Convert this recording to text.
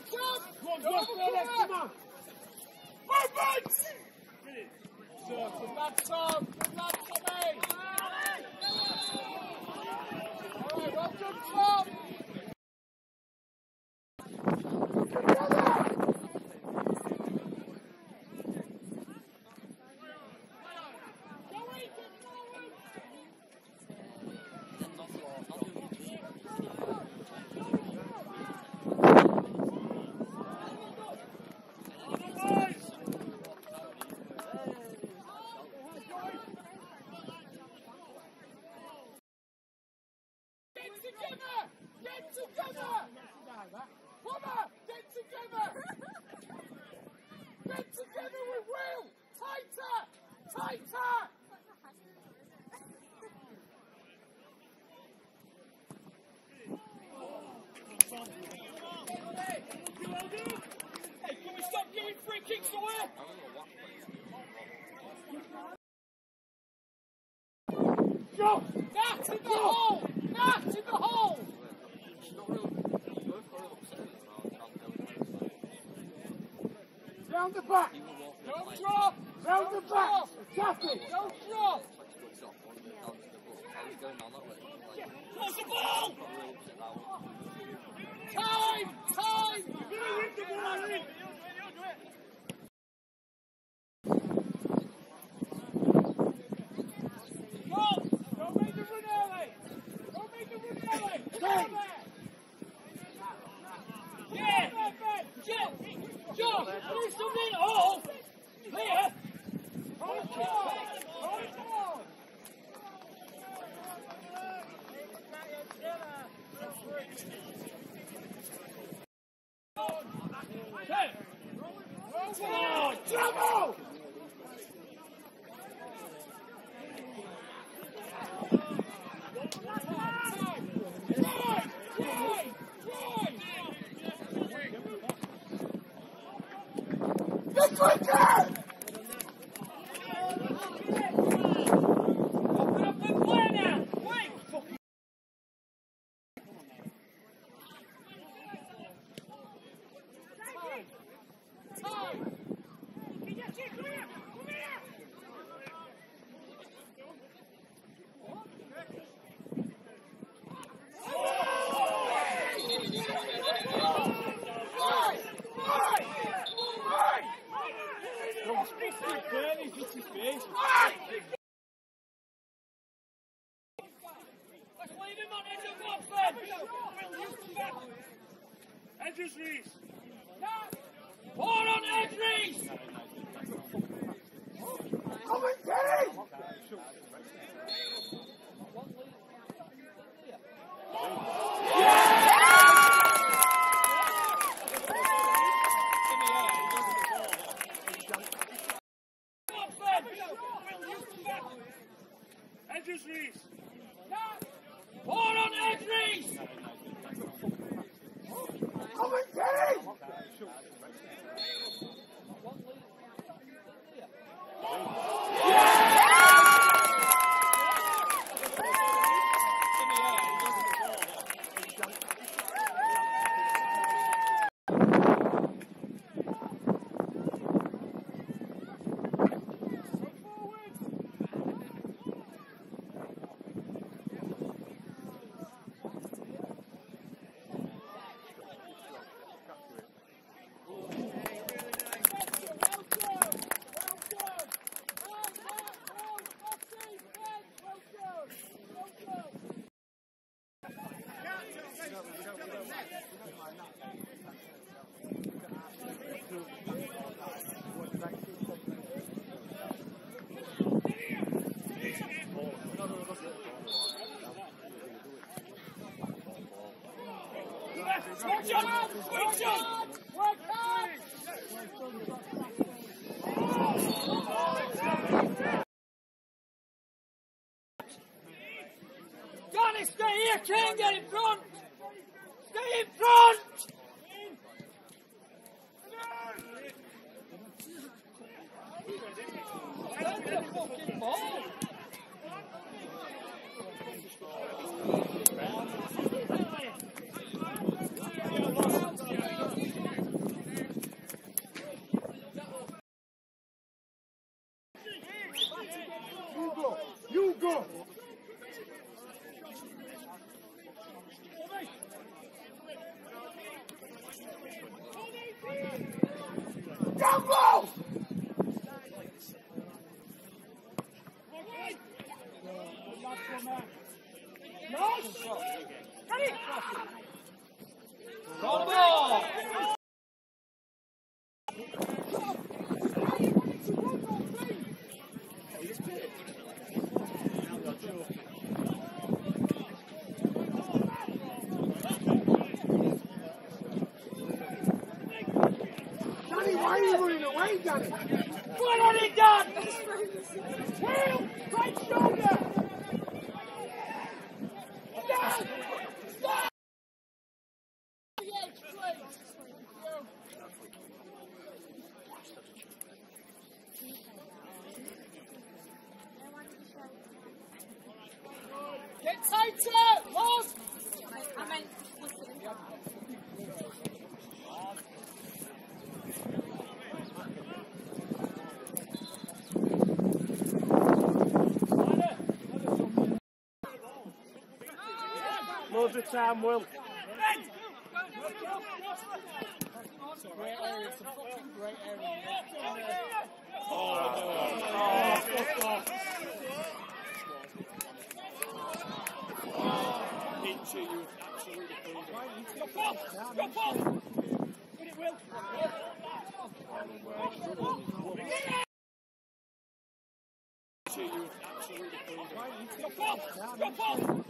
All right, well done, Tom. Get together! Get together! Mama, get together! Get together with Will! Tighter! Tighter! Hey, can we stop giving free kicks away? Go! That in the hole! That in the hole! Round the Leave him on! Andrews Reese! Hold on, Andrews! Come and Ska Ekhäng därifrån! Ska ifrån! Där borta i mål! In front! Send the fucking ball! way, Danny. Good on it, Dan. Wheel, right shoulder. Stand. Stand. Yes, please. Get tighter, Loz. I meant listen. Loads of time, Will. Go on. Get at it. Not